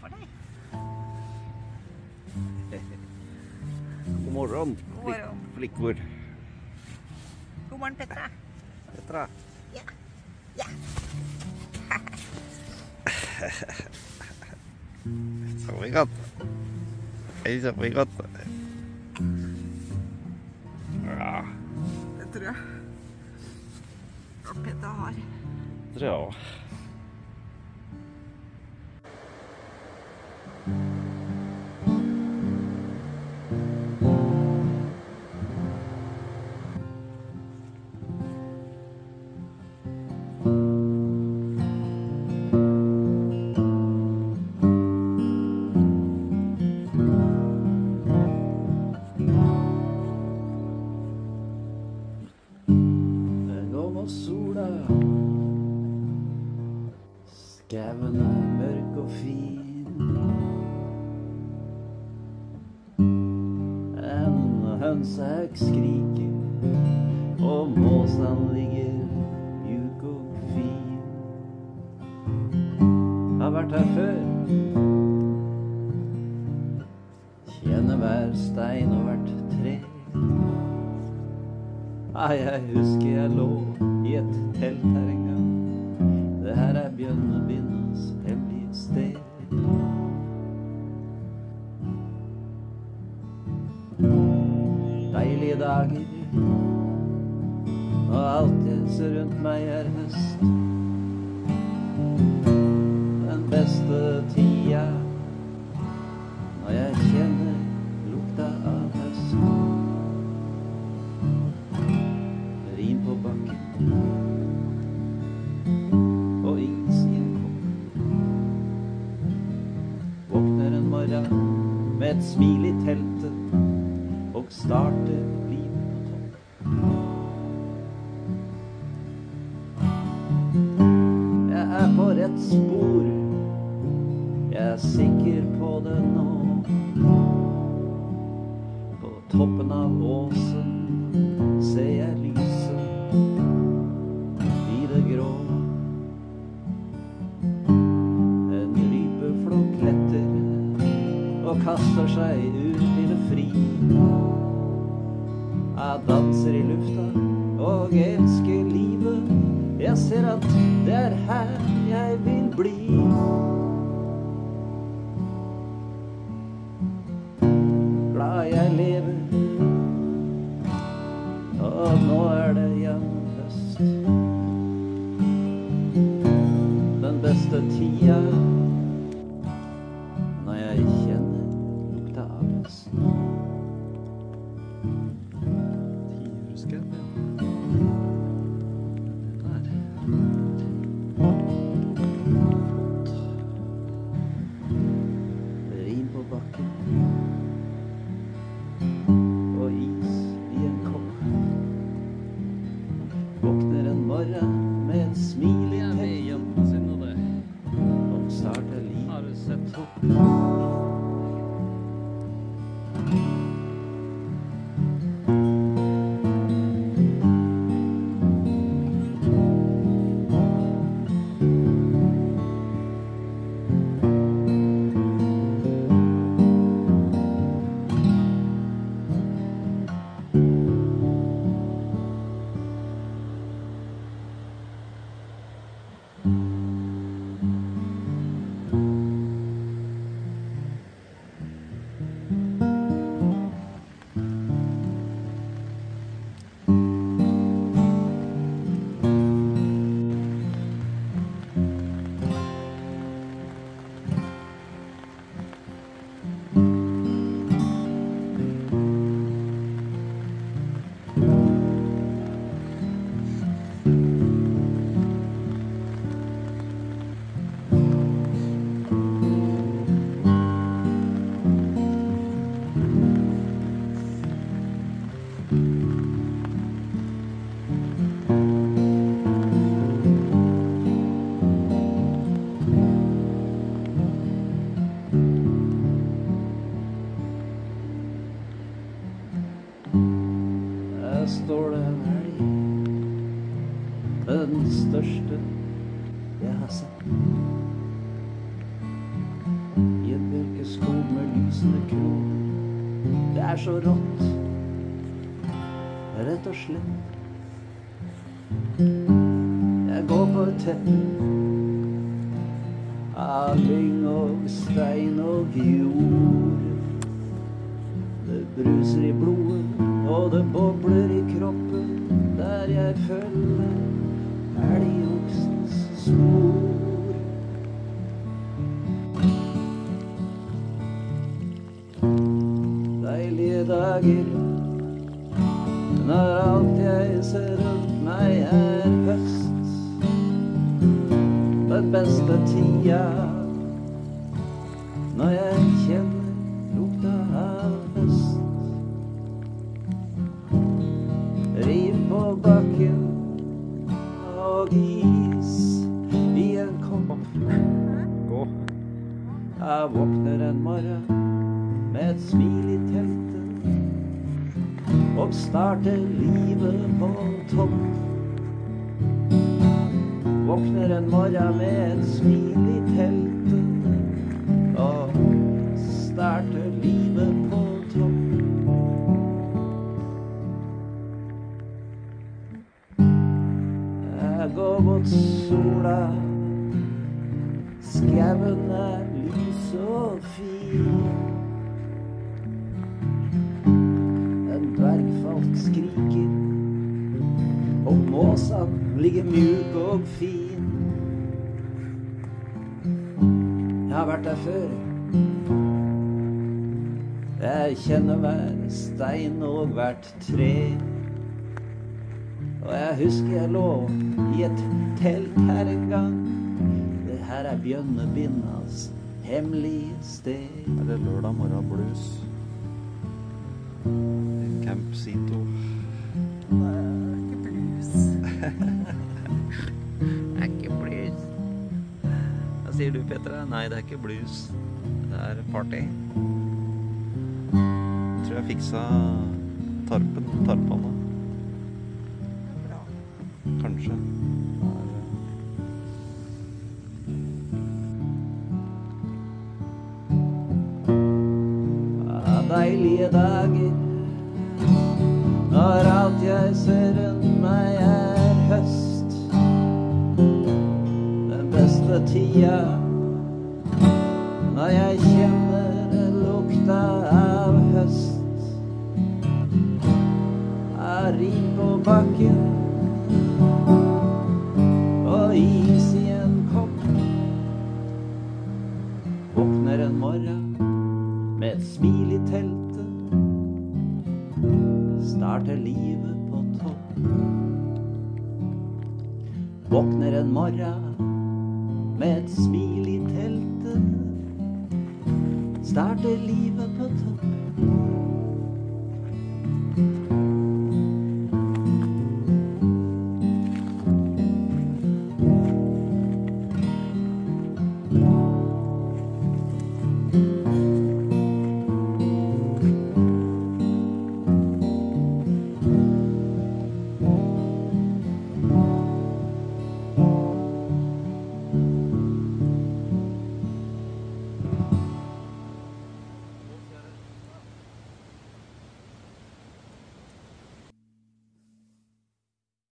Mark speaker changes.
Speaker 1: for deg.
Speaker 2: God morgen,
Speaker 1: God morgen.
Speaker 2: flickor.
Speaker 1: God morgen, Petra.
Speaker 2: Petra.
Speaker 1: Ja. Ja.
Speaker 2: Sover godt. Jeg sover godt. Ja,
Speaker 1: Det tror jeg. Og Petra har.
Speaker 2: tror jeg òg. Skauen er mørk og fin. En hønsehauk skriker, og måsen ligger mjuk og fin. Har vært her før. Kjenner hver stein og hvert tre. Nei, jeg husker jeg lå i et telt her en gang. Det her er bjønnebindas dager, og alt jeg ser rundt meg er høst. Den beste tida når jeg kjenner lukta av høst. Rim på bakken og is i en. Våkner en morgen med et smil i teltet og starter er sikker på det nå. På toppen av åsen ser jeg lyset i det grå. En rypeflokk letter og kaster seg ut i det fri. Jeg danser i lufta og elsker livet. Jeg ser at det er her jeg vil bli. Med lysende krog. Det er så rått, rett og slett. Jeg går på et teppe av lyng og stein og jord. Det bruser i blodet, og det bobler i kroppen der jeg følger dager når alt jeg ser rundt meg er høst. Den beste tida når jeg kjenner lukta av høst. Riv på bakken og is i en kopp. Jeg våkner en morgen og starter livet på topp. Våkner en morgen med et smil i teltet og starter livet på topp. Jeg går mot sola, skauen er lys og fin. Dvergfalk skriker, og måsa ligger mjuk og fin. Jeg har vært der før. Jeg kjenner hver stein og hvert tre. Og jeg husker jeg lå i et telt her en gang. Det her er Bjønnebindas hemmelige sted.
Speaker 3: Er det lørdag morgen blues? Camp Sito.
Speaker 1: Er ikke blues.
Speaker 2: Det er ikke blues. Hva sier du, Petra? Nei, det er ikke blues. Det er party.
Speaker 3: Jeg tror jeg fiksa tarpen, tarpene. Kanskje.
Speaker 2: Deilige dager når alt jeg ser rundt meg er høst. Den beste tida når jeg kjenner lukta av høst. Er rim på bakken Starter livet på topp. Våkner en morgen med et smil i teltet. Starter livet på topp.